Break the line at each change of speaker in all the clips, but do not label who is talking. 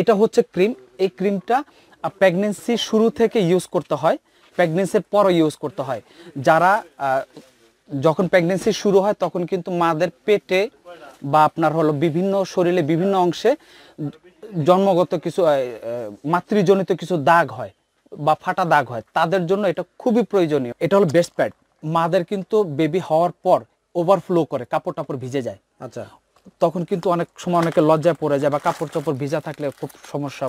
এটা হচ্ছে ক্রিম। এই ক্রিমটা প্রেগনেন্সি শুরু থেকে ইউজ করতে হয় প্রেগনেন্সির পরও ইউজ করতে হয়। যারা যখন প্রেগনেন্সি শুরু হয়, তখন কিন্তু মাদের পেটে বা আপনার হলো বিভিন্ন শরীরে বিভিন্ন অংশে জন্মগত কিছু মাতৃজনিত কিছু দাগ হয় বা ফাটা দাগ হয়। তাদের জন্য এটা খুবই প্রয়োজনীয়। এটা হলো বেস্ট প্যাড মাদের কিন্তু বেবি হওয়ার পর ওভারফ্লো করে কাপড় টাপড় ভিজে যায়।
আচ্ছা।
তখন কিন্তু অনেক সময় অনেকে লজ্জায় পড়ে যায় বা কাপড় চোপড় ভিজা থাকলে খুব সমস্যা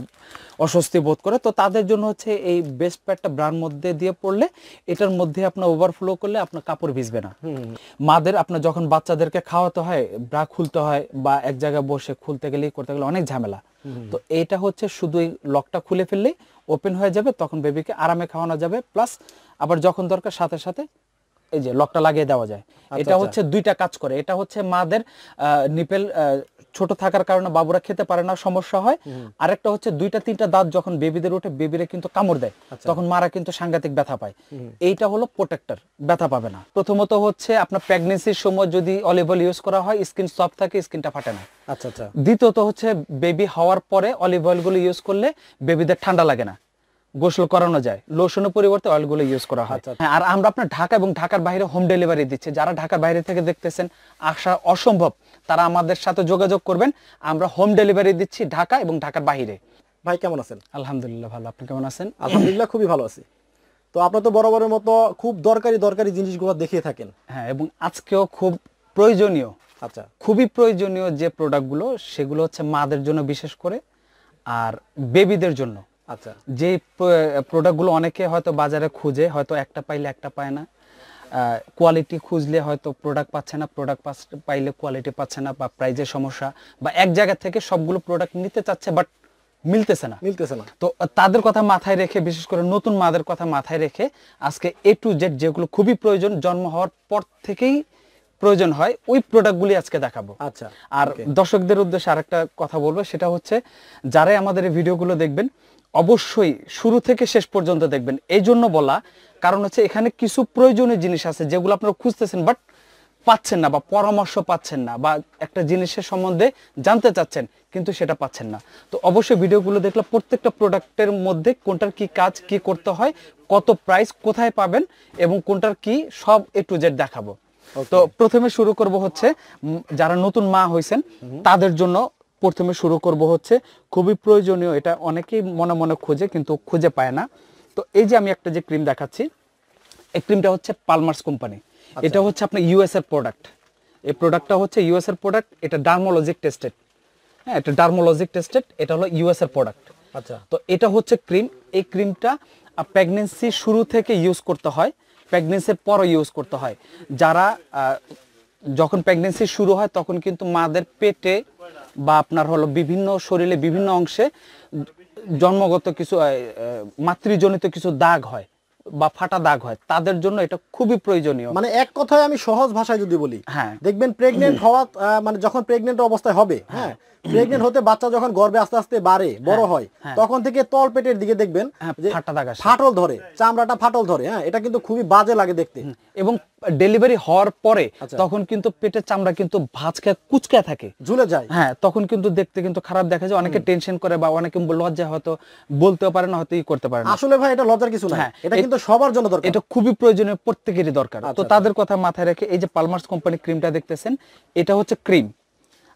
অস্বস্তি বোধ করে। তো তাদের জন্য হচ্ছে এই বেস্ট প্যাডটা ব্রার মধ্যে দিয়ে পড়লে এটার মধ্যে আপনার ওভারফ্লো করলে আপনার কাপড় ভিজবে না। মাদের আপনার যখন বাচ্চাদেরকে খাওয়াতে হয় ব্রা খুলতে হয় বা এক জায়গায় বসে খুলতে গেলে করতে গেলে অনেক ঝামেলা। তো এটা হচ্ছে শুধু লকটা খুলে ফেললেই ওপেন হয়ে যাবে তখন বেবিকে আরামে খাওয়ানো যাবে। প্লাস আবার যখন দরকার সাথে সাথে এই যে লকটা লাগিয়ে দেওয়া যায়। এটা
আচ্ছা।
হচ্ছে দুইটা কাজ করে। এটা হচ্ছে মাদের নিপেল ছোট থাকার কারণে বাবুরা খেতে পারে না সমস্যা হয়। আরেকটা হচ্ছে দুইটা তিনটা দাঁত যখন বেবিদের উঠে বেবিরে কিন্তু কামড় দেয়।
আচ্ছা।
তখন মারা কিন্তু সাংঘাতিক ব্যথা পায়। এইটা হলো প্রোটেক্টর ব্যথা পাবে না। প্রথমত হচ্ছে আপনার প্রেগনেন্সির সময় যদি অলিভ অয়েল ইউজ করা হয় স্কিন সফট থাকে স্কিনটা ফাটে না।
আচ্ছা আচ্ছা।
দ্বিতীয়ত হচ্ছে বেবি হওয়ার পরে অলিভ অয়েলগুলো ইউজ করলে বেবিদের ঠান্ডা লাগে না। গোসল করানো যায়। লোশনের পরিবর্তে অয়েলগুলো ইউজ করা হয়।
আচ্ছা।
হ্যাঁ, আর আমরা আপনার ঢাকা এবং ঢাকার বাইরে হোম ডেলিভারি দিচ্ছি। যারা ঢাকার বাইরে থেকে দেখতেছেন আসা অসম্ভব। তারা আমাদের সাথে যোগাযোগ করবেন। আমরা হোম ডেলিভারি দিচ্ছি ঢাকা এবং ঢাকার বাইরে।
ভাই কেমন আছেন?
আলহামদুলিল্লাহ ভালো। আপনি কেমন আছেন?
আলহামদুলিল্লাহ খুবই ভালো আছি। তো আপনার তো বরাবরের মতো খুব দরকারি দরকারি জিনিসগুলো দেখিয়ে থাকেন।
হ্যাঁ এবং আজকেও খুব প্রয়োজনীয়।
আচ্ছা।
খুবই প্রয়োজনীয় যে প্রোডাক্টগুলো সেগুলো হচ্ছে মাদের জন্য বিশেষ করে আর বেবিদের জন্য।
আচ্ছা।
যে প্রোডাক্টগুলো অনেকে হয়তো বাজারে খুঁজে হয়তো একটা পাইলে একটা পায় না। কোয়ালিটি খুঁজলে হয়তো প্রোডাক্ট পাচ্ছে না প্রোডাক্ট পাইলে কোয়ালিটি পাচ্ছে না বা প্রাইজের সমস্যা বা এক জায়গা থেকে সবগুলো প্রোডাক্ট নিতে চাচ্ছে বাট মিলতেছে না।
মিলতেছে না।
তো তাদের কথা মাথায় রেখে বিশেষ করে নতুন মাদের কথা মাথায় রেখে আজকে এ টু জেড যেগুলো খুবই প্রয়োজন জন্ম হওয়ার পর থেকেই প্রয়োজন হয় ওই প্রোডাক্টগুলি আজকে দেখাবো।
আচ্ছা
আর দর্শকদের উদ্দেশ্যে আরেকটা কথা বলব সেটা হচ্ছে যারাই আমাদের এই ভিডিওগুলো দেখবেন অবশ্যই শুরু থেকে শেষ পর্যন্ত দেখবেন। এই জন্য বলা কারণ হচ্ছে এখানে কিছু প্রয়োজনীয় জিনিস আছে যেগুলো আপনারা খুঁজতেছেন বাট পাচ্ছেন না বা পরামর্শ পাচ্ছেন না বা একটা জিনিসের সম্বন্ধে জানতে চাচ্ছেন কিন্তু সেটা পাচ্ছেন না। তো অবশ্যই ভিডিওগুলো দেখলে প্রত্যেকটা প্রোডাক্টের মধ্যে কোনটার কি কাজ কি করতে হয় কত প্রাইস কোথায় পাবেন এবং কোনটার কি সব এ টু জেড দেখাবো। তো প্রথমে শুরু করব হচ্ছে যারা নতুন মা হয়েছেন তাদের জন্য প্রথমে শুরু করব হচ্ছে খুবই প্রয়োজনীয় এটা অনেকেই মনে মনে খোঁজে কিন্তু খুঁজে পায় না। তো এই যে আমি একটা যে ক্রিম দেখাচ্ছি এই ক্রিমটা হচ্ছে পালমার্স কোম্পানি এটা হচ্ছে আপনার ইউএস এর প্রোডাক্ট এই প্রোডাক্টটা হচ্ছে ইউএস এর প্রোডাক্ট এটা ডার্মোলজিক টেস্টেড হ্যাঁ এটা ডার্মোলজিক টেস্টেড এটা হলো ইউএস এর প্রোডাক্ট
আচ্ছা।
তো এটা হচ্ছে ক্রিম এই ক্রিমটা প্রেগনেন্সি শুরু থেকে ইউজ করতে হয় প্রেগনেন্সির পরও ইউজ করতে হয়। যারা যখন প্রেগনেন্সি শুরু হয় তখন কিন্তু মাদের পেটে বা আপনার হলো বিভিন্ন শরীরে বিভিন্ন অংশে জন্মগত কিছু মাতৃজনিত কিছু দাগ হয়। বা ফাটা দাগ হয় তাদের জন্য এটা খুবই প্রয়োজনীয়।
মানে এক কথায় আমি সহজ ভাষায় যদি বলি
হ্যাঁ।
দেখবেন প্রেগনেন্ট হওয়া মানে যখন প্রেগনেন্ট অবস্থায় হবে হ্যাঁ। প্রেগনেন্ট হতে বাচ্চা যখন গর্ভে আস্তে আস্তে বাড়ে বড় হয়
হ্যাঁ।
তখন থেকে তল পেটের দিকে দেখবেন
হ্যাঁ, ফাটা দাগ
ফাটল ধরে চামড়াটা ফাটল ধরে হ্যাঁ এটা কিন্তু খুবই বাজে লাগে দেখতে।
এবং ডেলিভারি হওয়ার পরে
আচ্ছা।
তখন কিন্তু পেটের চামড়া কিন্তু ভাঁজকে কুচকে থাকে।
ঝুলে যায়।
হ্যাঁ তখন কিন্তু দেখতে কিন্তু খারাপ দেখা যায় অনেকে টেনশন করে বা অনেকে লজ্জা হয়তো বলতেও পারে না হয়তো ই করতে পারে না।
আসলে ভাই এটা লজ্জার কিছু না
হ্যাঁ,
এটা
এ-
কিন্তু সবার জন্য দরকার।
এটা খুবই প্রয়োজনীয় প্রত্যেকেরই দরকার। তো
আচ্ছা,
তাদের কথা মাথায় রেখে এই যে পালমার্স কোম্পানি ক্রিমটা দেখতেছেন এটা হচ্ছে ক্রিম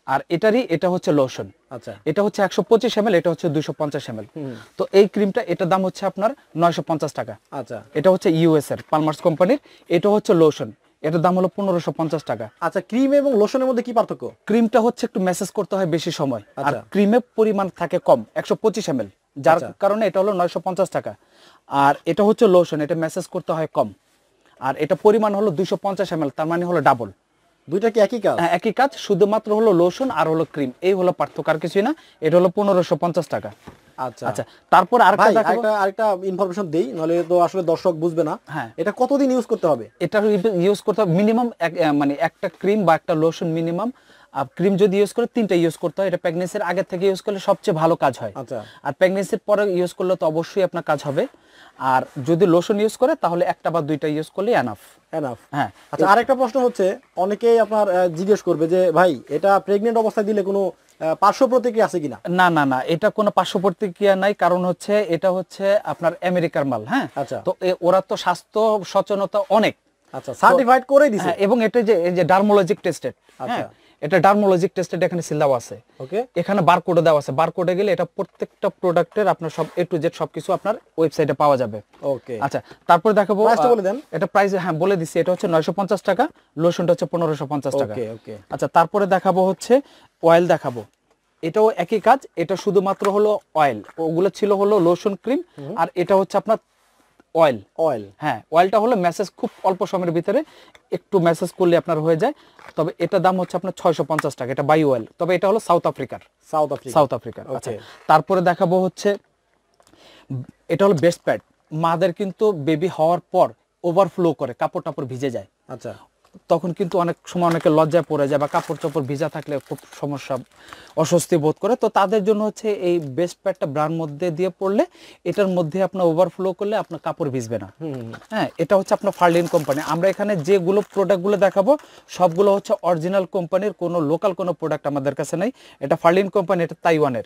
আর এটারই এটা হচ্ছে লোশন
আচ্ছা।
এটা হচ্ছে একশো পঁচিশ এম এটা হচ্ছে দুইশো পঞ্চাশ এম তো এই ক্রিমটা এটার দাম হচ্ছে আপনার নয়শো পঞ্চাশ টাকা।
আচ্ছা।
এটা হচ্ছে ইউএস এর পালমার্স কোম্পানির এটা হচ্ছে লোশন এটার দাম হলো পনেরোশো পঞ্চাশ টাকা।
আচ্ছা ক্রিম এবং লোশনের মধ্যে কি পার্থক্য?
ক্রিমটা হচ্ছে একটু মেসেজ করতে হয় বেশি সময়। আর
আচ্ছা।
ক্রিমের পরিমাণ থাকে কম একশো পঁচিশ এম যার
আচ্ছা।
কারণে এটা হলো নয়শো পঞ্চাশ টাকা। আর এটা হচ্ছে লোশন এটা মেসেজ করতে হয় কম। আর এটা পরিমাণ হলো দুশো পঞ্চাশ এম তার মানে হলো ডাবল
দুইটা কি একই কাজ?
হ্যাঁ একই কাজ শুধুমাত্র হলো লোশন আর হলো ক্রিম এই হলো পার্থক্য আর কিছুই না। এটা হলো পনেরোশো পঞ্চাশ টাকা।
আচ্ছা।
আচ্ছা তারপর আরেকটা
আরেকটা ইনফরমেশন দেই নাহলে তো আসলে দর্শক বুঝবে না।
হ্যাঁ।
এটা কতদিন ইউজ করতে হবে?
এটা ইউজ করতে হবে মিনিমাম মানে একটা ক্রিম বা একটা লোশন মিনিমাম ক্রিম যদি ইউজ করে তিনটা ইউজ করতে হয় এটা প্রেগনেন্সির আগে থেকে ইউজ করলে সবচেয়ে ভালো কাজ হয়।
আচ্ছা।
আর প্রেগনেন্সির পরে ইউজ করলে তো অবশ্যই আপনার কাজ হবে। আর যদি লোশন ইউজ করে তাহলে একটা বা দুইটা ইউজ করলে এনাফ
এনাফ
হ্যাঁ।
আচ্ছা আরেকটা প্রশ্ন হচ্ছে অনেকেই আপনার জিজ্ঞেস করবে যে ভাই এটা প্রেগনেন্ট অবস্থায় দিলে কোনো পার্শ্ব প্রতিক্রিয়া আছে কিনা?
না না না এটা কোনো পার্শ্ব প্রতিক্রিয়া নাই। কারণ হচ্ছে এটা হচ্ছে আপনার আমেরিকার মাল হ্যাঁ?
আচ্ছা।
তো ওরা তো স্বাস্থ্য সচেতনতা অনেক।
আচ্ছা সার্টিফাইড করে দিছে।
হ্যাঁ, এবং এটা যে যে ডার্মোলজিক টেস্টেড
আচ্ছা।
এটা ডার্মোলজিক টেস্টেড এখানে সিল দেওয়া আছে।
ওকে
এখানে বারকোডে দেওয়া আছে। বারকোডে গেলে এটা প্রত্যেকটা প্রোডাক্টের আপনার সব এ টু জেড সবকিছু আপনার ওয়েবসাইটে পাওয়া যাবে।
ওকে
আচ্ছা তারপরে দেখাবো
Price টা
আহ,
বলে দেন।
এটা প্রাইস হ্যাঁ বলে দিচ্ছি এটা হচ্ছে নয়শো পঞ্চাশ টাকা লোশনটা হচ্ছে পনেরোশো পঞ্চাশ টাকা।
ওকে ওকে
আচ্ছা তারপরে দেখাবো হচ্ছে অয়েল দেখাবো। এটাও একই কাজ এটা শুধুমাত্র হলো অয়েল ওগুলো ছিল হলো লোশন ক্রিম আর এটা হচ্ছে আপনার অয়েল
অয়েল
হ্যাঁ অয়েলটা হলো মেসেজ খুব অল্প সময়ের ভিতরে একটু মেসেজ করলে আপনার হয়ে যায়। তবে এটা দাম হচ্ছে আপনার ছয়শো পঞ্চাশ টাকা এটা বাই অয়েল তবে এটা হলো সাউথ আফ্রিকার
সাউথ আফ্রিকা
সাউথ আফ্রিকার আচ্ছা। তারপরে দেখাবো হচ্ছে এটা হলো বেস্ট প্যাড মাদের কিন্তু বেবি হওয়ার পর ওভারফ্লো করে কাপড় টাপড় ভিজে যায়।
আচ্ছা।
তখন কিন্তু অনেক সময় অনেকে লজ্জায় পড়ে যায় বা কাপড় চোপড় ভিজা থাকলে খুব সমস্যা অস্বস্তি বোধ করে। তো তাদের জন্য হচ্ছে এই বেস্ট প্যাডটা ব্রান্ড মধ্যে দিয়ে পড়লে এটার মধ্যে আপনার ওভারফ্লো করলে আপনার কাপড় ভিজবে না। হ্যাঁ এটা হচ্ছে আপনার ফার্লিন কোম্পানি আমরা এখানে যেগুলো প্রোডাক্টগুলো দেখাবো সবগুলো হচ্ছে অরিজিনাল কোম্পানির কোনো লোকাল কোনো প্রোডাক্ট আমাদের কাছে নেই। এটা ফার্লিন কোম্পানি এটা তাইওয়ানের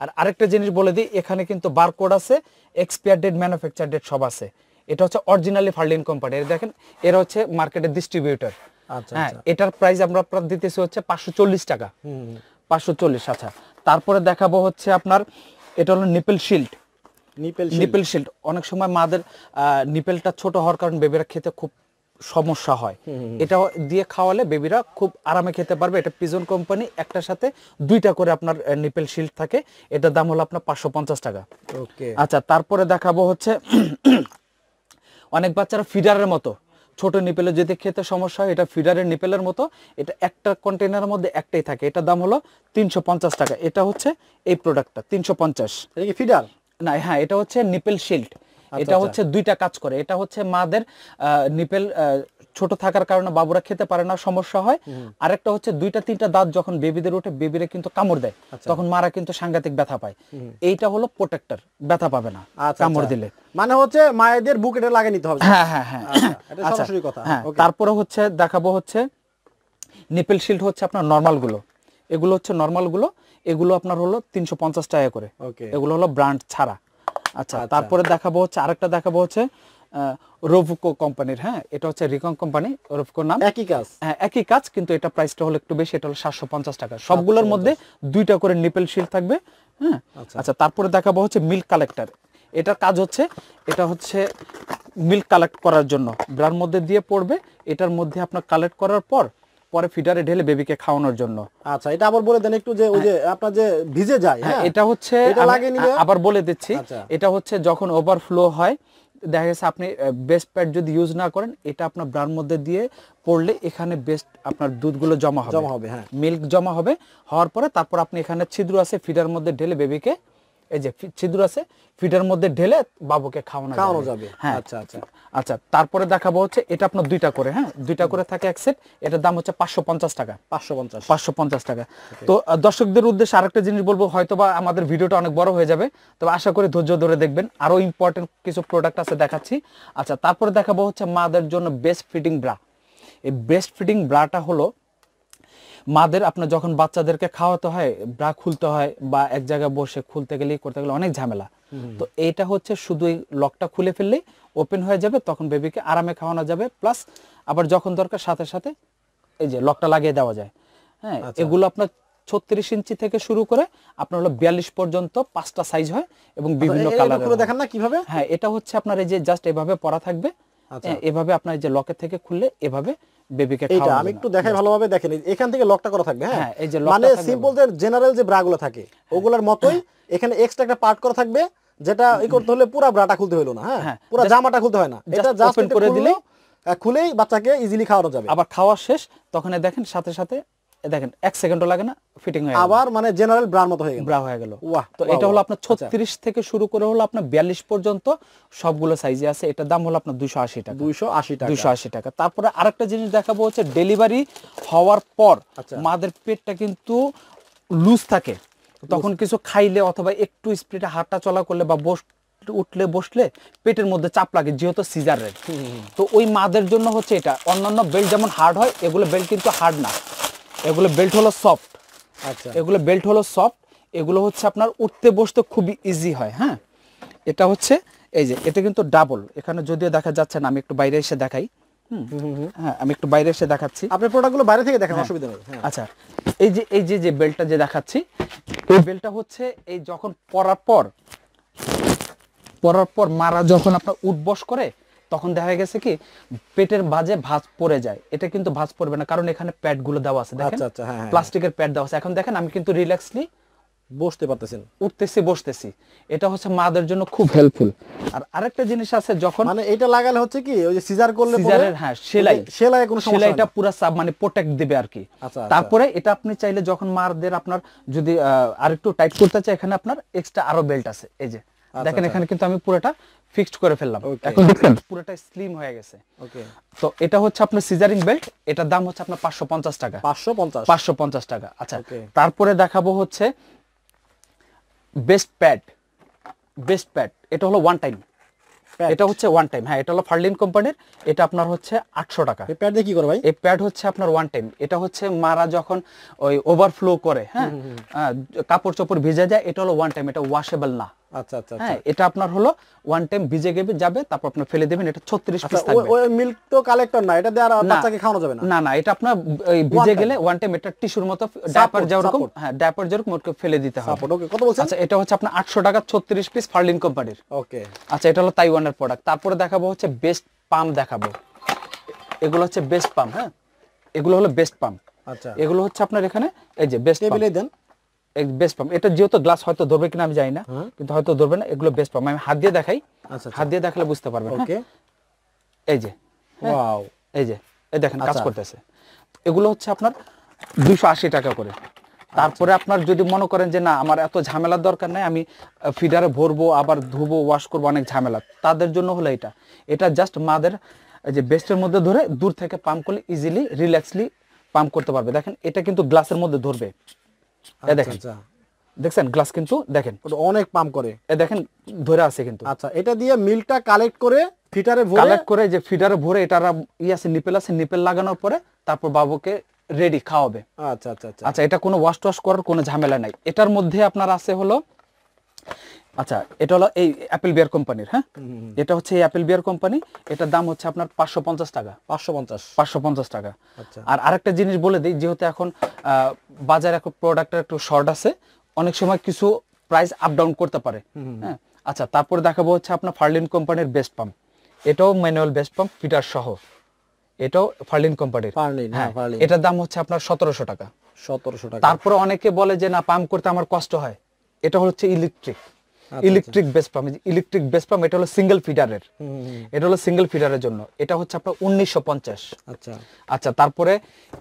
আর আরেকটা জিনিস বলে দিই এখানে কিন্তু বারকোড আছে এক্সপায়ার ডেট ম্যানুফ্যাকচার ডেট সব আছে। এটা হচ্ছে অরিজিনালি ফার্লিন কোম্পানি এর দেখেন এরা হচ্ছে মার্কেটের ডিস্ট্রিবিউটর
আচ্ছা
হ্যাঁ এটার প্রাইস আমরা আপনার দিতেছি হচ্ছে পাঁচশো চল্লিশ টাকা। পাঁচশো চল্লিশ আচ্ছা। তারপরে দেখাবো হচ্ছে আপনার এটা হলো nipple shield
nipple
nipple shield অনেক সময় মাদের নিপেলটা ছোট হওয়ার কারণে বেবিরা খেতে খুব সমস্যা হয়। এটা দিয়ে খাওয়ালে বেবিরা খুব আরামে খেতে পারবে। এটা পিজন কোম্পানি একটার সাথে দুইটা করে আপনার নিপেল শিল্ড থাকে। এটার দাম হলো আপনার পাঁচশো পঞ্চাশ টাকা।
ওকে
আচ্ছা তারপরে দেখাবো হচ্ছে অনেক বাচ্চারা ফিডারের মতো। ছোট নিপেলের যদি খেতে সমস্যা হয় এটা ফিডারের নিপেলের মতো। এটা একটা কন্টেনারের মধ্যে একটাই থাকে। এটা দাম হলো তিনশো পঞ্চাশ টাকা। এটা হচ্ছে এই প্রোডাক্টটা তিনশো পঞ্চাশ।
ফিডার
না হ্যাঁ এটা হচ্ছে নিপেল শিল্ড এটা
আচ্ছা।
হচ্ছে দুইটা কাজ করে। এটা হচ্ছে মাদের নিপেল ছোট থাকার কারণে বাবুরা খেতে পারে না সমস্যা হয়। আরেকটা হচ্ছে দুইটা তিনটা দাঁত যখন বেবিদের উঠে বেবিরে কিন্তু কামড় দেয়।
আচ্ছা।
তখন মারা কিন্তু সাংঘাতিক ব্যথা পায়। এইটা হলো প্রোটেক্টর ব্যথা পাবে না
আচ্ছা
কামড়
আচ্ছা।
দিলে।
মানে হচ্ছে মায়েদের বুক এটা লাগিয়ে নিতে হবে।
হ্যাঁ হ্যাঁ হ্যাঁ।
এটা সরাসরি কথা।
হ্যাঁ
ওকে
তারপরে হচ্ছে দেখাবো হচ্ছে নিপেল শিল্ড হচ্ছে আপনার নর্মালগুলো। এগুলো হচ্ছে নর্মালগুলো এগুলো আপনার হলো তিনশো পঞ্চাশ টাকা করে। এগুলো হলো ব্র্যান্ড ছাড়া। আচ্ছা। তারপরে দেখাবো হচ্ছে আরেকটা দেখাবো হচ্ছে রোভকো কোম্পানির হ্যাঁ? এটা হচ্ছে রিকং কোম্পানি রোভকোর নাম।
একই কাজ।
হ্যাঁ একই কাজ কিন্তু এটা প্রাইসটা হলো একটু বেশি এটা হলো সাতশো পঞ্চাশ টাকা। সবগুলোর মধ্যে দুইটা করে নিপেল শিল থাকবে হ্যাঁ? আচ্ছা। তারপরে দেখাবো হচ্ছে মিল্ক কালেক্টর এটার কাজ হচ্ছে এটা হচ্ছে মিল্ক কালেক্ট করার জন্য। ব্রার মধ্যে দিয়ে পড়বে এটার মধ্যে আপনার কালেক্ট করার পর পরে ফিডারে ঢেলে বেবিকে খাওয়ানোর জন্য।
আচ্ছা এটা আবার বলে দেন একটু যে ওই যে আপনার যে ভিজে যায়
হ্যাঁ
হ্যাঁ?
এটা হচ্ছে আবার বলে দিচ্ছি
আচ্ছা।
এটা হচ্ছে যখন ওভারফ্লো হয় দেখা গেছে আপনি বেস্ট প্যাড যদি ইউজ না করেন এটা আপনার ব্রার মধ্যে দিয়ে পড়লে এখানে বেস্ট আপনার দুধগুলো জমা হবে
জমা হবে, হ্যাঁ।
মিল্ক জমা হবে হওয়ার পরে তারপর আপনি এখানে ছিদ্র আছে ফিডার মধ্যে ঢেলে বেবিকে এই যে ছিদ্র আছে ফিডার মধ্যে ঢেলে বাবুকে খাওয়ানো
খাওয়ানো যাবে।
হ্যাঁ।
আচ্ছা আচ্ছা।
আচ্ছা তারপরে দেখাবো হচ্ছে এটা আপনার দুইটা করে হ্যাঁ? দুইটা করে থাকে এক সেট এটার দাম হচ্ছে পাঁচশো পঞ্চাশ টাকা।
পাঁচশো পঞ্চাশ।
পাঁচশো পঞ্চাশ টাকা। তো দর্শকদের উদ্দেশ্যে আরেকটা জিনিস বলব হয়তোবা আমাদের ভিডিওটা অনেক বড় হয়ে যাবে তবে আশা করি ধৈর্য ধরে দেখবেন। আরও ইম্পর্টেন্ট কিছু প্রোডাক্ট আছে দেখাচ্ছি। আচ্ছা তারপরে দেখাবো হচ্ছে মাদের জন্য বেস্ট ফিটিং ব্রা এই বেস্ট ফিটিং ব্রাটা হলো মাদের আপনার যখন বাচ্চাদেরকে খাওয়াতে হয় ব্রা খুলতে হয় বা এক জায়গায় বসে খুলতে গেলে করতে গেলে অনেক ঝামেলা। তো এইটা হচ্ছে শুধু লকটা খুলে ফেললেই ওপেন হয়ে যাবে তখন বেবিকে আরামে খাওয়ানো যাবে। প্লাস আবার যখন দরকার সাথে সাথে এই যে লকটা লাগিয়ে দেওয়া যায়। হ্যাঁ এগুলো আপনার ছত্রিশ ইঞ্চি থেকে শুরু করে আপনার হলো বিয়াল্লিশ পর্যন্ত পাঁচটা সাইজ হয় এবং বিভিন্ন কালার
দেখান না কীভাবে?
হ্যাঁ এটা হচ্ছে আপনার এই যে জাস্ট এভাবে পরা থাকবে।
আচ্ছা।
এভাবে আপনার এই যে লকের থেকে খুললে এভাবে বেবিকে
এইটা আমি একটু দেখাই ভালোভাবে দেখেন এখান থেকে লকটা করা থাকবে হ্যাঁ?
হ্যাঁ, এই যে
মানে সিম্পল যে জেনারেল যে ব্রা থাকে ওগুলোর মতোই এখানে এক্সট্রা একটা পার্ট করা থাকবে যেটা ই করতে হলে পুরো ব্রাটা খুলতে হলো না হ্যাঁ?
হ্যাঁ,
পুরো
just-
জামাটা খুলতে হয় না। এটা জাস্ট
করে দিলে
খুলেই বাচ্চাকে ইজিলি খাওয়ানো যাবে।
আবার খাওয়া শেষ তখন দেখেন সাথে সাথে দেখেন এক সেকেন্ডও লাগে না ফিটিং হয়ে
আবার মানে জেনারেল ব্রার মতো হয়ে গেল।
ব্রা হয়ে গেল।
বাহ,
তো এটা হলো আপনার ছত্রিশ থেকে শুরু করে হলো আপনার বিয়াল্লিশ পর্যন্ত সবগুলো সাইজে আছে। এটার দাম হলো আপনার দুশো আশি টাকা।
দুইশো আশি টাকা।
দুশো আশি টাকা। তারপরে আরেকটা জিনিস দেখাবো হচ্ছে ডেলিভারি হওয়ার পর
আচ্ছা।
মাদের পেটটা কিন্তু লুজ থাকে। তখন কিছু খাইলে অথবা একটু স্পিডে হাঁটা চলা করলে বা বস উঠলে বসলে পেটের মধ্যে চাপ লাগে যেহেতু সিজারের তো ওই মাদের জন্য হচ্ছে এটা। অন্যান্য বেল্ট যেমন হার্ড হয় এগুলো বেল্ট কিন্তু হার্ড না। এগুলো বেল্ট হলো সফট।
আচ্ছা।
এগুলো বেল্ট হলো সফট। এগুলো হচ্ছে আপনার উঠতে বসতে খুবই ইজি হয় হ্যাঁ? এটা হচ্ছে এই যে এটা কিন্তু ডাবল এখানে যদিও দেখা যাচ্ছে না আমি একটু বাইরে এসে দেখাই। হুম, হ্যাঁ আমি একটু বাইরে এসে দেখাচ্ছি।
আপনার প্রোডাক্টগুলো বাইরে থেকে দেখেন অসুবিধা নেই হ্যাঁ।
আচ্ছা এই যে এই যে যে বেল্টটা যে দেখাচ্ছি এই বেল্টটা হচ্ছে এই যখন পরার পর পরার পর মারা যখন আপনার উঠবস করে তখন দেখা গেছে কি পেটের বাজে ভাঁজ পড়ে যায়। এটা কিন্তু ভাঁজ পড়বে না কারণ এখানে প্যাডগুলো দেওয়া আছে দেখেন?
আচ্ছা, আচ্ছা, হ্যাঁ, হ্যাঁ।
প্লাস্টিকের প্যাড দেওয়া আছে। এখন দেখেন আমি কিন্তু রিল্যাক্সলি
বসতে পারতেছেন।
উঠতেছি বসতেছি। এটা হচ্ছে মাদের জন্য খুব হেল্পফুল আর আরেকটা জিনিস আছে যখন
মানে এটা লাগালে হচ্ছে কি ওই যে সিজার করলে পরে
সিজারের হ্যাঁ সেলাই।
সেলাই কোনো সমস্যা
সেলাইটা। পুরো সাব মানে প্রোটেক্ট দিবে আর কি।
আচ্ছা।
তারপরে এটা আপনি চাইলে যখন মারদের আপনার যদি আরেকটু টাইট করতে চাই এখানে আপনার এক্সট্রা আরও বেল্ট আছে। এই যে দেখেন। এখানে কিন্তু আমি পুরোটা ফিক্সড করে ফেললাম। এখন দেখেন। পুরোটা স্লিম হয়ে গেছে।
ওকে
তো এটা হচ্ছে আপনার সিজারিং বেল্ট এটার দাম হচ্ছে আপনার পাঁচশো পঞ্চাশ টাকা।
পাঁচশো পঞ্চাশ।
পাঁচশো পঞ্চাশ টাকা। আচ্ছা তারপরে দেখাবো হচ্ছে বেস্ট প্যাড বেস্ট প্যাড এটা হলো ওয়ান টাইম এটা হচ্ছে ওয়ান টাইম হ্যাঁ এটা হলো ফার্লিন কোম্পানির এটা আপনার হচ্ছে আটশো টাকা।
এই প্যাড দিয়ে কি করে ভাই?
এই প্যাড হচ্ছে আপনার ওয়ান টাইম এটা হচ্ছে মারা যখন ওই ওভারফ্লো করে হ্যাঁ কাপড় চোপড় ভিজে যায় এটা হলো ওয়ান টাইম এটা ওয়াশেবল না।
আচ্ছা আচ্ছা আচ্ছা।
হ্যাঁ এটা আপনার হলো ওয়ান টাইম ভিজে গেবে যাবে তারপর আপনি ফেলে দেবেন এটা ছত্রিশ পিস
আচ্ছা,
থাকবে।
ওই মিল্ক তো কালেক্টর না এটা দিয়ে বাচ্চাকে খাওয়ানো যাবে না?
না না এটা আপনার ভিজে গেলে ওয়ান টাইম এটা টিস্যুর মতো ডায়াপার যেরকম. হ্যাঁ ডায়াপার যেরকম ওকে ফেলে দিতে হবে।
সাপোর্ট ওকে কত বলছেন?
আচ্ছা এটা হচ্ছে আপনার আটশো টাকা ছত্রিশ পিস ফার্লিন কোম্পানির
ওকে
আচ্ছা এটা হলো তাইওয়ানের প্রোডাক্ট তারপরে দেখাবো হচ্ছে বেস্ট পাম্প দেখাবো। এগুলো হচ্ছে বেস্ট পাম্প হ্যাঁ? এগুলো হলো বেস্ট পাম্প
আচ্ছা।
এগুলো হচ্ছে আপনার এখানে এই যে বেস্ট
টেবিলে দেন।
বেস্ট পাম্প এটা যেহেতু গ্লাস হয়তো ধরবে কিনা আমি জানি না
হ্যাঁ।
কিন্তু হয়তো ধরবে না এগুলো বেস্ট পাম্প আমি হাত দিয়ে দেখাই।
আচ্ছা
হাত দিয়ে দেখালে বুঝতে পারবেন হ্যাঁ?
ওকে।
এই যে
ওয়াও।
এই যে এই দেখেন কাজ
আচ্ছা।
করতেছে। এগুলো হচ্ছে আপনার টাকা করে। তারপরে আপনার যদি মনে করেন যে না আমার এত ঝামেলার দরকার নাই আমি ফিডারে ভরবো আবার ধুবো ওয়াশ করব অনেক ঝামেলা। তাদের জন্য হলো এটা। এটা জাস্ট মাদের যে বেস্টের মধ্যে ধরে দূর থেকে পাম্প করলে ইজিলি রিল্যাক্সলি পাম্প করতে পারবে। দেখেন এটা কিন্তু গ্লাসের মধ্যে ধরবে। দেখেন।
আচ্ছা
দেখছেন? গ্লাস কিন্তু দেখেন।
অনেক পাম্প করে।
দেখেন ধরে আছে কিন্তু।
আচ্ছা এটা দিয়ে মিলটা কালেক্ট করে ফিটারে ভরে
কালেক্ট করে যে ফিটারে ভরে এটার ই আছে নিপেল আছে নিপেল লাগানোর পরে তারপর বাবুকে রেডি খাওয়াবে।
আচ্ছা আচ্ছা আচ্ছা।
আচ্ছা এটা কোনো ওয়াশ টোয়াশ করার কোনো ঝামেলা নাই। এটার মধ্যে আপনার আছে হলো আচ্ছা এটা হলো এই অ্যাপেল বিয়ার কোম্পানির হ্যাঁ? এটা হচ্ছে এই অ্যাপেল বিয়ার কোম্পানি এটার দাম হচ্ছে আপনার পাঁচশো পঞ্চাশ টাকা।
পাঁচশো পঞ্চাশ।
পাঁচশো পঞ্চাশ টাকা।
আচ্ছা।
আর আরেকটা জিনিস বলে দিই যেহেতু এখন বাজারে এখন প্রোডাক্টের একটু শর্ট আছে অনেক সময় কিছু প্রাইস আপ ডাউন করতে পারে হ্যাঁ? আচ্ছা তারপরে দেখাবো হচ্ছে আপনার ফার্লিন কোম্পানির বেস্ট পাম্প এটাও ম্যানুয়াল বেস্ট পাম্প ফিটার সহ। এটাও ফার্লিন কোম্পানির
হ্যাঁ,
হ্যাঁ এটার দাম হচ্ছে আপনার সতেরোশো টাকা।
সতেরোশো টাকা।
তারপরে অনেকে বলে যে না পাম্প করতে আমার কষ্ট হয়। এটা হচ্ছে electric electric base pump electric base pump এটা হলো সিঙ্গেল ফিডারের। এটা হলো সিঙ্গেল ফিডারের জন্য। এটা হচ্ছে আপনার উনিশশো পঞ্চাশ।
আচ্ছা।
আচ্ছা তারপরে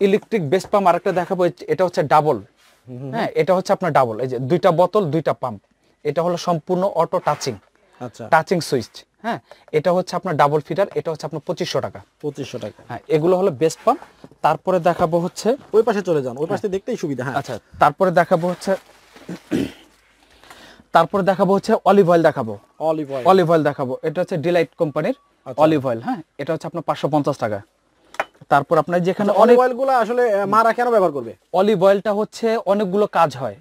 ইলেকট্রিক বেস পাম্প আরেকটা দেখাবো এটা হচ্ছে ডাবল হ্যাঁ এটা হচ্ছে আপনার ডাবল এই যে দুইটা বোতল দুইটা পাম্প এটা হলো সম্পূর্ণ অটো টাচিং
আচ্ছা।
টাচিং সুইচ হ্যাঁ এটা হচ্ছে আপনার ডাবল ফিডার এটা হচ্ছে আপনার পঁচিশশো টাকা।
পঁচিশশো টাকা।
হ্যাঁ এগুলো হলো বেস্ট পাম্প তারপরে দেখাবো হচ্ছে
ওই পাশে চলে যান ওই পাশে দেখতেই সুবিধা হ্যাঁ।
আচ্ছা তারপরে দেখাবো হচ্ছে তারপরে দেখাবো হচ্ছে অলিভ অয়েল দেখাবো।
অলিভ অয়েল
অলিভ অয়েল দেখাবো। এটা হচ্ছে ডিলাইট কোম্পানির
আচ্ছা।
অলিভ অয়েল হ্যাঁ? এটা হচ্ছে আপনার পাঁচশো পঞ্চাশ টাকা। তারপর আপনার যেখানে
অলিভ
অনেক
অয়েলগুলো আসলে মারা কেন ব্যবহার করবে?
অলিভ অয়েলটা হচ্ছে অনেকগুলো কাজ হয়।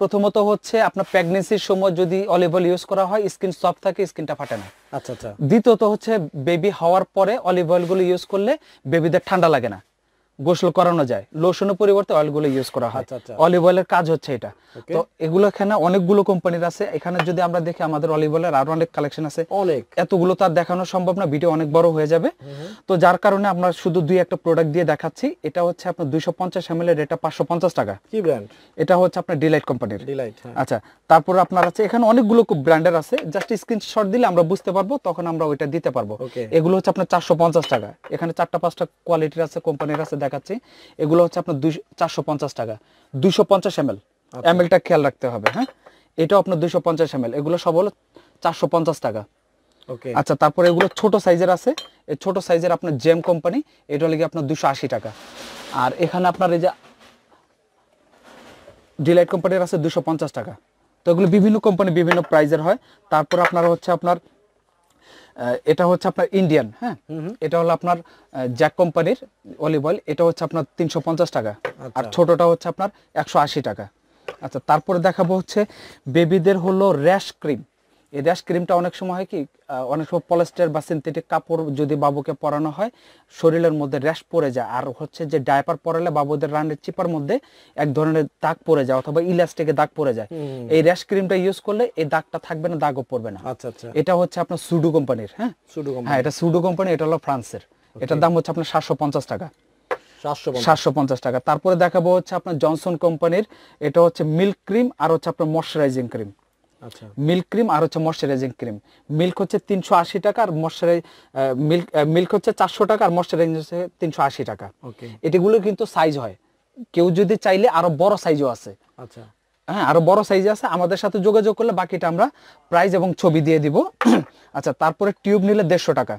প্রথমত হচ্ছে আপনার প্রেগনেন্সির সময় যদি অলিভ অয়েল ইউজ করা হয় স্কিন সফট থাকে স্কিনটা ফাটে না।
আচ্ছা আচ্ছা।
দ্বিতীয়ত হচ্ছে বেবি হওয়ার পরে অলিভ অয়েলগুলো ইউজ করলে বেবিদের ঠান্ডা লাগে না। গোসল করানো যায়। লোশনের পরিবর্তে অয়েলগুলো ইউজ করা হয়।
আচ্ছা, আচ্ছা।
অলিভ অয়েলের কাজ হচ্ছে এটা। তো এগুলো এখানে অনেকগুলো কোম্পানির আছে। এখানে যদি আমরা দেখি আমাদের অলিভ অয়েলের আরও অনেক কালেকশন আছে।
অনেক।
এতগুলো তার দেখানো সম্ভব না ভিডিও অনেক বড় হয়ে যাবে। তো যার কারণে আমরা শুধু দুই একটা প্রোডাক্ট দিয়ে দেখাচ্ছি। এটা হচ্ছে আপনার দুইশো পঞ্চাশ এম এল এর এটা পাঁচশো পঞ্চাশ টাকা।
কি ব্র্যান্ড
এটা হচ্ছে আপনার ডিলাইট কোম্পানির
ডিলাইট
আচ্ছা তারপর আপনার আছে এখানে অনেকগুলো ব্র্যান্ডের আছে। জাস্ট স্ক্রিনশট দিলে আমরা বুঝতে পারব তখন আমরা ওইটা দিতে পারব। এগুলো হচ্ছে আপনার চারশো পঞ্চাশ টাকা। এখানে চারটা পাঁচটা কোয়ালিটির আছে কোম্পানির আছে দেখাচ্ছি। এগুলো হচ্ছে আপনার দুইশো চারশো পঞ্চাশ টাকা। দুইশো পঞ্চাশ এম এল। এমএলটা খেয়াল রাখতে হবে হ্যাঁ? এটাও আপনার দুইশো পঞ্চাশ এম এগুলো সব হলো চারশো পঞ্চাশ টাকা।
ওকে।
আচ্ছা তারপরে এগুলো ছোট সাইজের আছে। এই ছোট সাইজের আপনার জেম কোম্পানি এটা লেগে আপনার দুশো আশি টাকা। আর এখানে আপনার এই যে ডিলাইট কোম্পানির আছে দুশো পঞ্চাশ টাকা। তো এগুলো বিভিন্ন কোম্পানি বিভিন্ন প্রাইজের হয়। তারপর আপনার হচ্ছে আপনার এটা হচ্ছে আপনার ইন্ডিয়ান হ্যাঁ? এটা হলো আপনার জ্যাক কোম্পানির অলিভ অয়েল এটা হচ্ছে আপনার তিনশো পঞ্চাশ টাকা। আর ছোটটা হচ্ছে আপনার একশো আশি টাকা। আচ্ছা তারপরে দেখাবো হচ্ছে বেবিদের হলো র্যাশ ক্রিম এই র্যাশ ক্রিমটা অনেক সময় হয় কি অনেক সময় পলিস্টার বা সিনথেটিক কাপড় যদি বাবুকে পরানো হয় শরীরের মধ্যে র্যাশ পড়ে যায়। আর হচ্ছে যে ডায়পার পরালে বাবুদের রানের চিপার মধ্যে এক ধরনের দাগ পড়ে যায় অথবা ইলাস্টিকে দাগ পড়ে যায়। এই র্যাশ ক্রিমটা ইউজ করলে এই দাগটা থাকবে না দাগও পড়বে না।
আচ্ছা আচ্ছা।
এটা হচ্ছে আপনার সুডু কোম্পানির হ্যাঁ?
শুধু
হ্যাঁ এটা সুডু কোম্পানি এটা হলো ফ্রান্সের এটার দাম হচ্ছে আপনার সাতশো পঞ্চাশ টাকা।
সাতশো
পঞ্চাশ। টাকা। তারপরে দেখাবো হচ্ছে আপনার জনসন কোম্পানির এটা হচ্ছে মিল্ক ক্রিম আর হচ্ছে আপনার ময়শ্চারাইজিং ক্রিম মিল্ক ক্রিম আর হচ্ছে ময়শ্চারাইজিং ক্রিম। মিল্ক হচ্ছে তিনশো আশি টাকা আর ময়শ্চারাই মিল্ক মিল্ক হচ্ছে চারশো টাকা আর ময়শ্চারাইজিং হচ্ছে তিনশো আশি টাকা। এটিগুলো কিন্তু সাইজ হয়। কেউ যদি চাইলে আরও বড় সাইজও আছে।
আচ্ছা।
হ্যাঁ আরও বড় সাইজ আছে। আমাদের সাথে যোগাযোগ করলে বাকিটা আমরা প্রাইস এবং ছবি দিয়ে দিব। আচ্ছা তারপরে টিউব নিলে দেড়শো টাকা।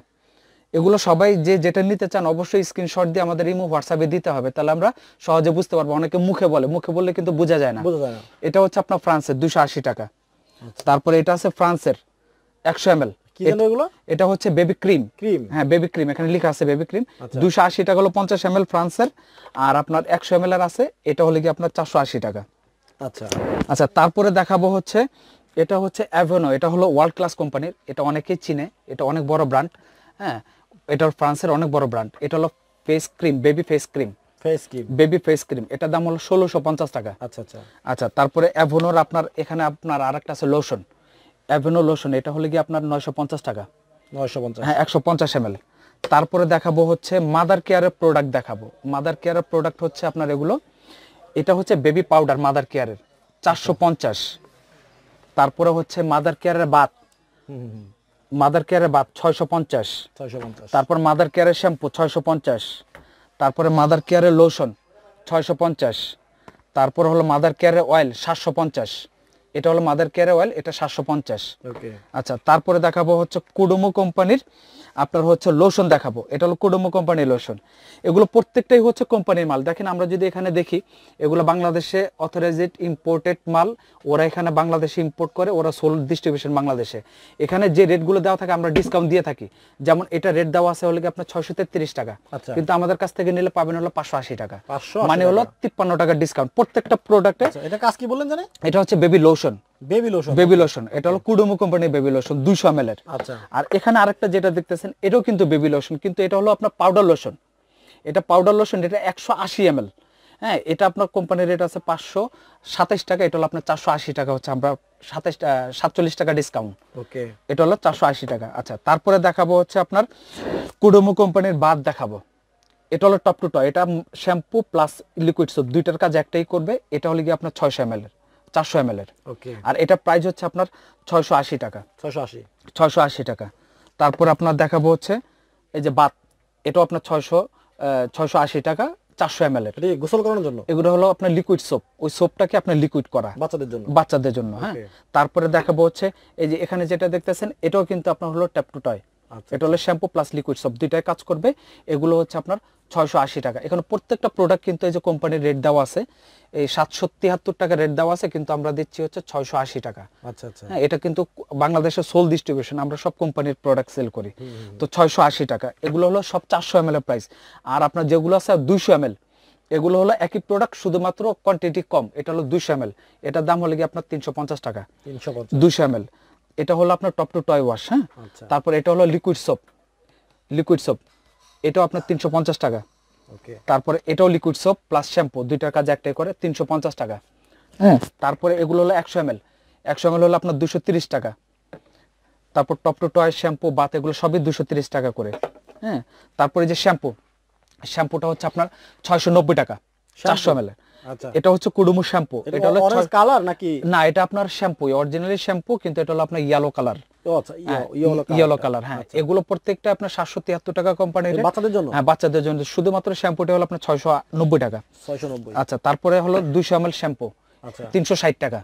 এগুলো সবাই যে যেটা নিতে চান অবশ্যই স্ক্রিনশট দিয়ে আমাদের ইমো হোয়াটসঅ্যাপে দিতে হবে। তাহলে আমরা সহজে বুঝতে পারব। অনেকে মুখে বলে। মুখে বললে কিন্তু বোঝা যায় না। এটা হচ্ছে আপনার ফ্রান্সের দুশো আশি টাকা। তারপরে এটা আছে ফ্রান্সের একশো এম
এগুলো
এটা হচ্ছে বেবি ক্রিম।
ক্রিম।
হ্যাঁ বেবি ক্রিম এখানে লেখা আছে বেবি ক্রিম। দুশো আশি টাকা হলো পঞ্চাশ এম এল ফ্রান্সের আর আপনার একশো এম এল এর আছে এটা হলো কি আপনার চারশো আশি টাকা।
আচ্ছা।
আচ্ছা তারপরে দেখাবো হচ্ছে এটা হচ্ছে অ্যাভেনো এটা হলো ওয়ার্ল্ড ক্লাস কোম্পানির এটা অনেকেই চিনে এটা অনেক বড় ব্র্যান্ড হ্যাঁ এটা ফ্রান্সের অনেক বড় ব্র্যান্ড এটা হলো face cream baby face cream
face cream
baby face cream এটার দাম হলো ষোলোশো পঞ্চাশ টাকা।
আচ্ছা আচ্ছা।
আচ্ছা তারপরে অ্যাভেনোর আপনার এখানে আপনার আর একটা আছে লোশন অ্যাভেনো লোশন এটা হলো কি আপনার নয়শো পঞ্চাশ টাকা।
নয়শো পঞ্চাশ।
হ্যাঁ একশো পঞ্চাশ এম তারপরে দেখাবো হচ্ছে মাদার কেয়ারের প্রোডাক্ট দেখাবো। মাদার কেয়ারের প্রোডাক্ট হচ্ছে আপনার এগুলো। এটা হচ্ছে বেবি পাউডার মাদার কেয়ারের চারশো পঞ্চাশ। তারপরে হচ্ছে মাদার কেয়ারের বাত মাদার কেয়ারের বাত ছয়শো পঞ্চাশ।
ছয়শো পঞ্চাশ।
তারপর মাদার কেয়ারের শ্যাম্পু ছয়শো পঞ্চাশ। তারপরে মাদার কেয়ারের লোশন ছয়শো পঞ্চাশ। তারপর হলো মাদার কেয়ারের অয়েল সাতশো পঞ্চাশ। এটা হলো মাদার কেয়ারের অয়েল এটা সাতশো পঞ্চাশ।
ওকে
আচ্ছা তারপরে দেখাবো হচ্ছে কুডুমো কোম্পানির আপনার হচ্ছে লোশন দেখাবো। এটা হলো কুডুমো কোম্পানির লোশন এগুলো প্রত্যেকটাই হচ্ছে কোম্পানির মাল। দেখেন আমরা যদি এখানে দেখি এগুলো বাংলাদেশে অথরাইজড ইম্পোর্টেড মাল। ওরা এখানে বাংলাদেশে ইম্পোর্ট করে ওরা সোল ডিস্ট্রিবিউশন বাংলাদেশে। এখানে যে রেটগুলো দেওয়া থাকে আমরা ডিসকাউন্ট দিয়ে থাকি। যেমন এটা রেট দেওয়া আছে হলে কি আপনার ছয়শো তেত্রিশ টাকা।
আচ্ছা।
কিন্তু আমাদের কাছ থেকে নিলে পাবেন হলো পাঁচশো আশি টাকা।
580
মানে হলো তিপ্পান্ন টাকা ডিসকাউন্ট প্রত্যেকটা প্রোডাক্টে
আচ্ছা এটা কাজ কি বললেন জানে
এটা হচ্ছে baby lotion
baby lotion
baby lotion এটা হলো কুডুমো কোম্পানির বেবি লোশন এর।
আচ্ছা।
আর এখানে আরেকটা যেটা দেখতেছেন এটাও কিন্তু বেবি লোশন কিন্তু এটা হলো আপনার পাউডার লোশন এটা পাউডার লোশন এটা একশো আশি এম হ্যাঁ এটা আপনার কোম্পানির রেট আছে টাকা এটা হলো আপনার চারশো আশি টাকা হচ্ছে আমরা সাতাইশ সাতচল্লিশ টাকা ডিসকাউন্ট
ওকে
এটা হলো চারশো আশি টাকা। আচ্ছা তারপরে দেখাবো হচ্ছে আপনার কুডোমো কোম্পানির বাদ দেখাবো। এটা হলো টপ টু টয় এটা শ্যাম্পু প্লাস লিকুইড সোপ দুইটার কাজ একটাই করবে এটা হলো গিয়ে আপনার ছয়শো এম এর। চারশো এম এর।
ওকে
আর এটা প্রাইস হচ্ছে আপনার ছয়শো আশি টাকা।
ছয়শো আশি।
ছয়শো আশি টাকা। তারপর আপনার দেখাবো হচ্ছে এই যে বাত এটাও আপনার ছয়শো ছয়শো আশি টাকা চারশো এম
এল এর। গোসল করানোর জন্য?
এগুলো হলো আপনার লিকুইড সোপ ওই সোপটাকে আপনার লিকুইড করা।
বাচ্চাদের জন্য।
বাচ্চাদের জন্য হ্যাঁ। তারপরে দেখাবো হচ্ছে এই যে এখানে যেটা দেখতেছেন এটাও কিন্তু আপনার হলো ট্যাপ টু টয় এটা হলো শ্যাম্পু প্লাস লিকুইড সব দুইটাই কাজ করবে। এগুলো হচ্ছে আপনার ছয়শো আশি টাকা। এখানে প্রত্যেকটা প্রোডাক্ট কিন্তু এই যে কোম্পানির রেট দেওয়া আছে এই সাতশো তিয়াত্তর টাকা রেট দেওয়া আছে কিন্তু আমরা দিচ্ছি হচ্ছে ছয়শো আশি টাকা।
আচ্ছা আচ্ছা।
হ্যাঁ এটা কিন্তু বাংলাদেশের সোল ডিস্ট্রিবিউশন আমরা সব কোম্পানির প্রোডাক্ট সেল করি। তো ছয়শো আশি টাকা। এগুলো হলো সব চারশো এম এর প্রাইস আর আপনার যেগুলো আছে দুইশো এম এগুলো হলো একই প্রোডাক্ট শুধুমাত্র কোয়ান্টিটি কম। এটা হলো দুইশো এম এটার দাম হলো কি আপনার তিনশো পঞ্চাশ টাকা।
তিনশো
দুইশো এম এটা হলো আপনার টপ টু টয় ওয়াশ হ্যাঁ?
আচ্ছা।
তারপর এটা হলো লিকুইড সোপ লিকুইড সোপ এটাও আপনার তিনশো পঞ্চাশ টাকা। তারপরে এটাও লিকুইড সোপ প্লাস শ্যাম্পু দুইটার কাজ একটাই করে তিনশো পঞ্চাশ টাকা। হ্যাঁ? তারপরে এগুলো হলো একশো এম এল একশো এম এল হলো আপনার দুশো তিরিশ টাকা। তারপর top to toy shampoo Baat এগুলো সবই দুশো তিরিশ টাকা করে। হ্যাঁ? তারপরে যে শ্যাম্পু শ্যাম্পুটা হচ্ছে আপনার ছয়শো নব্বই টাকা চারশো এম এল
আচ্ছা
এটা হচ্ছে কুডুমু শ্যাম্পু।
এটা
হলো
অরেঞ্জ কালার নাকি?
না এটা আপনার শ্যাম্পু অরিজিনালি শ্যাম্পু কিন্তু এটা হলো আপনার ইয়েলো কালার
আচ্ছা ইয়েলো
ইয়েলো কালার হ্যাঁ। এগুলো প্রত্যেকটা আপনার সাতশো তিয়াত্তর টাকা কোম্পানির
বাচ্চাদের জন্য?
হ্যাঁ বাচ্চাদের জন্য। শুধুমাত্র শ্যাম্পুটা হলো আপনার ছয়শো নব্বই টাকা।
ছয়শো নব্বই।
আচ্ছা তারপরে হলো দুইশো এম এল শ্যাম্পু
আচ্ছা।
তিনশো ষাট টাকা।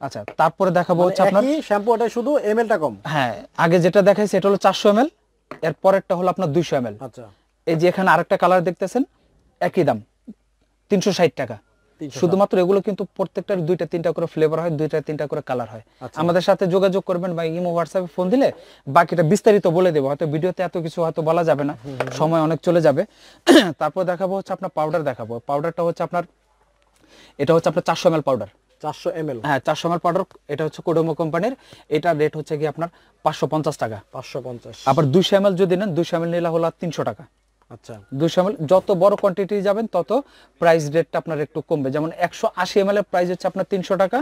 আচ্ছা তারপরে দেখাবো হচ্ছে আপনার
একই শ্যাম্পু এটা শুধু এম টা কম?
হ্যাঁ আগে যেটা দেখাইছে এটা হলো চারশো এম এল এর পরেরটা হলো আপনার দুইশো এম এল
আচ্ছা।
এই যে এখানে আরেকটা কালার দেখতেছেন একই দাম। তিনশো ষাট টাকা। শুধুমাত্র এগুলো কিন্তু প্রত্যেকটার দুইটা তিনটা করে ফ্লেভার হয় দুইটা তিনটা করে কালার হয়।
আচ্ছা।
আমাদের সাথে যোগাযোগ করবেন বা ইমো হোয়াটসঅ্যাপে ফোন দিলে বাকিটা বিস্তারিত বলে দেবো। হয়তো ভিডিওতে এত কিছু হয়তো বলা যাবে না। সময় অনেক চলে যাবে। তারপর দেখাবো হচ্ছে আপনার পাউডার দেখাবো। পাউডারটা হচ্ছে আপনার এটা হচ্ছে আপনার চারশো এম পাউডার
চারশো এম এল
হ্যাঁ চারশো এম পাউডার এটা হচ্ছে কোডোমো কোম্পানির। এটার রেট হচ্ছে কি আপনার পাঁচশো পঞ্চাশ টাকা।
পাঁচশো পঞ্চাশ।
আবার দুইশো এম যদি নেন দুইশো এম নিলে হলো তিনশো টাকা।
আচ্ছা।
দুশো এমএল যত বড় কোয়ান্টিটি যাবেন তত প্রাইস রেটটা আপনার একটু কমবে। যেমন একশো আশি এমএল এর প্রাইস হচ্ছে আপনার তিনশো টাকা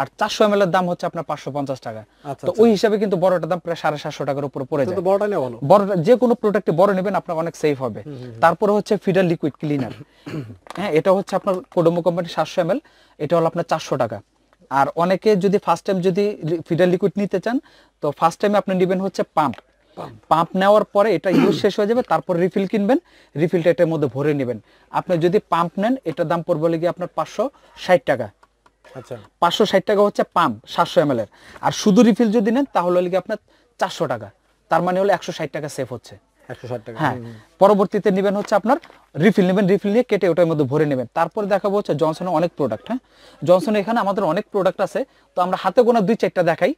আর চারশো এমএল এর দাম হচ্ছে আপনার পাঁচশো পঞ্চাশ টাকা।
আচ্ছা,
তো ওই হিসাবে কিন্তু বড়টার দাম প্রায় সাড়ে সাতশো টাকার উপরে পড়ে যায়।
তো বড়টা নেওয়া ভালো
বড় যে কোনো প্রোডাক্টে বড় নেবেন আপনার অনেক সেফ হবে। তারপরে হচ্ছে ফিডার লিকুইড ক্লিনার হ্যাঁ এটা হচ্ছে আপনার কোডোমো কোম্পানি সাতশো এমএল এটা হলো আপনার চারশো টাকা। আর অনেকে যদি ফার্স্ট টাইম যদি ফিডার লিকুইড নিতে চান তো ফার্স্ট টাইমে আপনি নেবেন হচ্ছে পাম্প পাম্প। নেওয়ার পরে এটা ইউজ শেষ হয়ে যাবে তারপর রিফিল কিনবেন রিফিলটা এটার মধ্যে ভরে নেবেন। আপনি যদি পাম্প নেন এটার দাম পড়বে গিয়ে আপনার পাঁচশো ষাট টাকা।
আচ্ছা।
পাঁচশো ষাট টাকা হচ্ছে পাম্প সাতশো এম এর। আর শুধু রিফিল যদি নেন তাহলে হলো গিয়ে আপনার চারশো টাকা। তার মানে হলো একশো ষাট টাকা সেভ হচ্ছে। হ্যাঁ পরবর্তীতে নেবেন হচ্ছে আপনার রিফিল নেবেন রিফিল নিয়ে কেটে ওটার মধ্যে ভরে নেবেন। তারপরে দেখাবো হচ্ছে জনসনের অনেক প্রোডাক্ট হ্যাঁ? জনসনের এখানে আমাদের অনেক প্রোডাক্ট আছে। তো আমরা হাতে গোনা দুই চারটা দেখাই।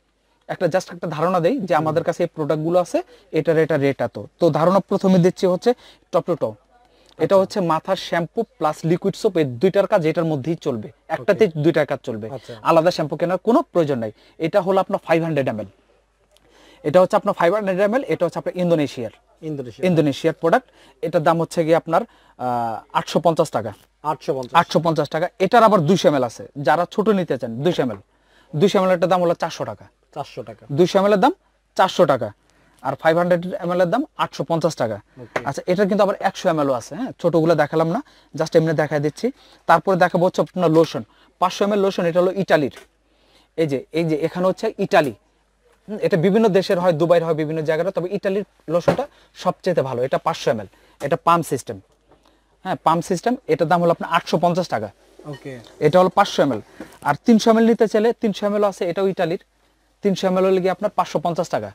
একটা জাস্ট একটা ধারণা দেই যে আমাদের কাছে এই প্রোডাক্টগুলো আছে এটার এটা রেট এত। তো ধারণা প্রথমে দিচ্ছি হচ্ছে টপ টু টপ এটা হচ্ছে মাথার শ্যাম্পু প্লাস লিকুইড সোপ এই দুইটার কাজ এটার মধ্যেই চলবে। একটাতে দুইটার কাজ চলবে।
আচ্ছা।
আলাদা শ্যাম্পু কেনার কোনো প্রয়োজন নাই। এটা হলো আপনার ফাইভ হান্ড্রেড এম এল এটা হচ্ছে আপনার ফাইভ হান্ড্রেড এম এল এটা হচ্ছে আপনার ইন্দোনেশিয়ার ইন্দোনেশিয়ার প্রোডাক্ট এটার দাম হচ্ছে গিয়ে আপনার আটশো পঞ্চাশ টাকা।
আটশো পঞ্চাশ।
টাকা। এটার আবার দুইশো এম আছে। যারা ছোট নিতে চান দুইশো এম এল দুইশো এম এর দাম হলো চারশো টাকা।
চারশো টাকা।
দুইশো এম এর দাম চারশো টাকা আর ফাইভ হান্ড্রেড এম এর দাম আটশো পঞ্চাশ টাকা। আচ্ছা এটার কিন্তু আবার একশো এম আছে হ্যাঁ? ছোটগুলো দেখালাম না জাস্ট এমনি দেখাই দিচ্ছি। তারপরে দেখাবো হচ্ছে আপনার লোশন পাঁচশো এম এল লোশন এটা হলো ইটালির। এই যে এই যে এখানে হচ্ছে ইটালি। এটা বিভিন্ন দেশের হয় দুবাইয়ের হয় বিভিন্ন জায়গার তবে ইটালির লোশনটা সবচেয়ে ভালো। এটা পাঁচশো এম এটা পাম্প সিস্টেম হ্যাঁ পাম্প সিস্টেম এটার দাম হলো আপনার আটশো পঞ্চাশ টাকা।
ওকে
এটা হলো পাঁচশো এম আর তিনশো এম নিতে চাইলে তিনশো এম আছে এটাও ইটালির। তিনশো এম এল হলে গিয়ে আপনার পাঁচশো পঞ্চাশ টাকা।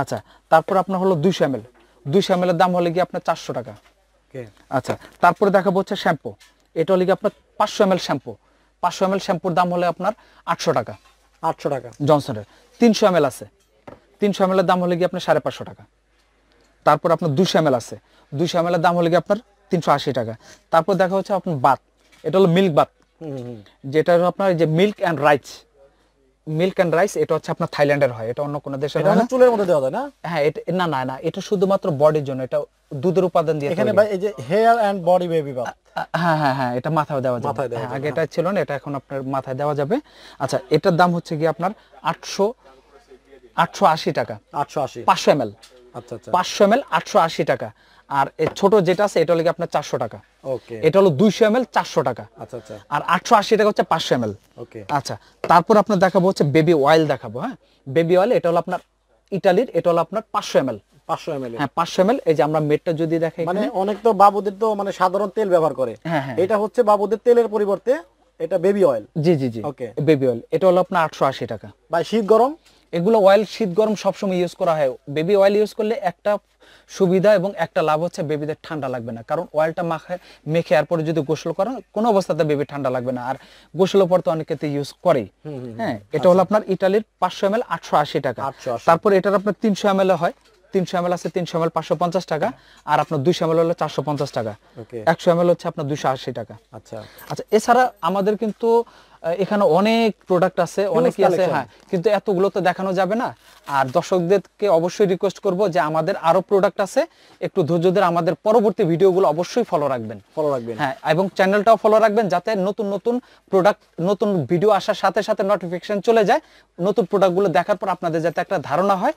আচ্ছা তারপর আপনার হলো দুইশো এম এল দুইশো এম এর দাম হলে গিয়ে আপনার চারশো টাকা। আচ্ছা তারপরে দেখাবো হচ্ছে শ্যাম্পু। এটা হলে গিয়ে আপনার পাঁচশো এম এল শ্যাম্পু। পাঁচশো এম এল শ্যাম্পুর দাম হলে আপনার আটশো টাকা।
আটশো টাকা।
জনসনের। তিনশো এম এল আছে। তিনশো এম এর দাম হলে গিয়ে আপনার সাড়ে পাঁচশো টাকা। তারপর আপনার দুশো এম এল আছে। দুশো এম এর দাম হলে গিয়ে আপনার তিনশো আশি টাকা। তারপর দেখা হচ্ছে আপনার বাত। এটা হলো মিল্ক বাত। যেটা হলো আপনার যে milk and rice milk and rice এটা হচ্ছে আপনার থাইল্যান্ডের হয় এটা অন্য কোনো দেশের হয় না।
চুলের মধ্যে দেওয়া যায় না?
হ্যাঁ এটা না না না এটা শুধুমাত্র বডির জন্য এটা দুধের উপাদান দিয়ে
এখানে ভাই এই যে hair and body baby bath
হ্যাঁ হ্যাঁ হ্যাঁ এটা মাথায় দেওয়া যাবে। হ্যাঁ, আগে এটা ছিল না এটা এখন আপনার মাথায় দেওয়া যাবে। আচ্ছা এটার দাম হচ্ছে কি আপনার আটশো আটশো আশি টাকা।
আটশো আশি।
পাঁচশো এম
আচ্ছা আচ্ছা।
পাঁচশো এম এল আটশো আশি টাকা। আর এর ছোট যেটা আছে এটা হলো কি আপনার চারশো টাকা।
ওকে।
এটা হলো দুইশো এম এল চারশো টাকা।
আচ্ছা আচ্ছা।
আর আটশো আশি টাকা হচ্ছে পাঁচশো এম এল
ওকে।
আচ্ছা তারপর আপনার দেখাবো হচ্ছে বেবি অয়েল দেখাবো হ্যাঁ? বেবি অয়েল এটা হলো আপনার ইটালির এটা হলো আপনার পাঁচশো এম এল
পাঁচশো এম
হ্যাঁ পাঁচশো এম এই যে আমরা মেটটা যদি দেখাই
মানে অনেক তো বাবুদের তো মানে সাধারণ তেল ব্যবহার করে।
হ্যাঁ হ্যাঁ।
এটা হচ্ছে বাবুদের তেলের পরিবর্তে এটা বেবি অয়েল।
জি জি জি।
ওকে।
বেবি অয়েল এটা হলো আপনার আটশো আশি টাকা।
ভাই শীত গরম?
এগুলো অয়েল শীত গরম সবসময় ইউজ করা হয়। বেবি অয়েল ইউজ করলে একটা সুবিধা এবং একটা লাভ হচ্ছে বেবিদের ঠান্ডা লাগবে না। কারণ অয়েলটা মাখায় মেখে এরপরে যদি গোসল করেন কোনো অবস্থাতে বেবি ঠান্ডা লাগবে না। আর গোসলের পর তো অনেকেতে ইউজ করেই। হ্যাঁ এটা হলো আপনার ইটালির পাঁচশো এম এল আটশো আশি টাকা।
880
তারপর এটার আপনার তিনশো এম এল হয়। তিনশো এম এল আছে তিনশো এম এল পাঁচশো পঞ্চাশ টাকা। আর আপনার দুইশো এম এল হলো চারশো পঞ্চাশ টাকা। একশো এম এল হচ্ছে আপনার দুইশো আশি টাকা।
আচ্ছা।
আচ্ছা এছাড়া আমাদের কিন্তু এখানে অনেক প্রোডাক্ট আছে অনেকই আছে হ্যাঁ কিন্তু এতগুলো তো দেখানো যাবে না। আর দর্শকদেরকে অবশ্যই রিকোয়েস্ট করব যে আমাদের আরও প্রোডাক্ট আছে একটু ধৈর্য ধরে আমাদের পরবর্তী ভিডিওগুলো অবশ্যই ফলো রাখবেন।
ফলো রাখবেন।
হ্যাঁ এবং চ্যানেলটাও ফলো রাখবেন যাতে নতুন নতুন প্রোডাক্ট নতুন ভিডিও আসার সাথে সাথে নোটিফিকেশন চলে যায়। নতুন প্রোডাক্টগুলো দেখার পর আপনাদের যাতে একটা ধারণা হয়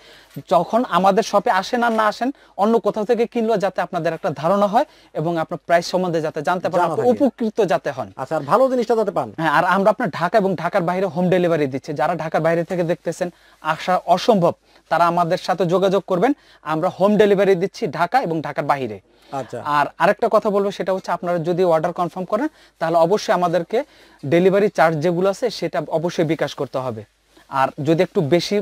যখন আমাদের শপে আসেন আর না আসেন অন্য কোথাও থেকে কিনলেও যাতে আপনাদের একটা ধারণা হয় এবং আপনার প্রাইস সম্বন্ধে যাতে জানতে পারেন। উপকৃত যাতে হন।
আচ্ছা আর ভালো জিনিসটা যাতে পান।
হ্যাঁ আর আমরা আপনার ঢাকা এবং ঢাকার বাইরে হোম ডেলিভারি দিচ্ছে। যারা ঢাকার বাইরে থেকে দেখতেছেন আসা অসম্ভব। তারা আমাদের সাথে যোগাযোগ করবেন। আমরা হোম ডেলিভারি দিচ্ছি ঢাকা এবং ঢাকার বাইরে।
আচ্ছা।
আর আরেকটা কথা বলব সেটা হচ্ছে আপনারা যদি অর্ডার কনফার্ম করেন তাহলে অবশ্যই আমাদেরকে ডেলিভারি চার্জ যেগুলো আছে সেটা অবশ্যই বিকাশ করতে হবে। আর যদি একটু বেশি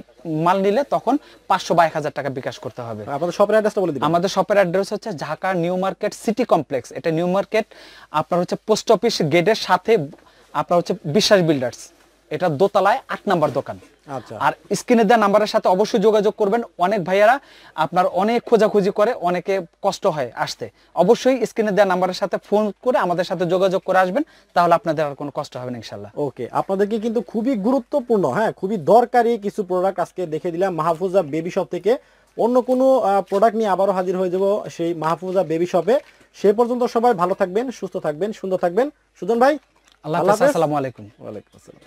মাল নিলে তখন পাঁচশো বা এক হাজার টাকা বিকাশ করতে হবে।
আপনাদের শপের অ্যাড্রেসটা বলে
আমাদের শপের অ্যাড্রেস হচ্ছে Dhaka New Market City Complex. এটা নিউ মার্কেট আপনার হচ্ছে পোস্ট অফিস গেটের সাথে আপনার হচ্ছে বিশ্বাস বিল্ডার্স এটা দোতলায় আট নাম্বার দোকান।
আচ্ছা।
আর স্ক্রিনে দেওয়া নাম্বারের সাথে অবশ্যই যোগাযোগ করবেন। অনেক ভাইয়ারা আপনার অনেক খোঁজাখুঁজি করে অনেকে কষ্ট হয় আসতে। অবশ্যই স্ক্রিনে দেওয়া নাম্বারের সাথে ফোন করে আমাদের সাথে যোগাযোগ করে আসবেন তাহলে আপনাদের আর কোনো কষ্ট হবে না ইনশাল্লাহ।
ওকে আপনাদেরকে কিন্তু খুবই গুরুত্বপূর্ণ হ্যাঁ খুবই দরকারি কিছু প্রোডাক্ট আজকে দেখে দিলাম মাহফুজা বেবি শপ থেকে। অন্য কোনো প্রোডাক্ট নিয়ে আবারও হাজির হয়ে যাব সেই মাহফুজা বেবি শপে সে পর্যন্ত সবাই ভালো থাকবেন সুস্থ থাকবেন সুন্দর থাকবেন। সুজন ভাই
আল্লাহ। আসসালামু আলাইকুম
ওয়ালাইকুম আসসালাম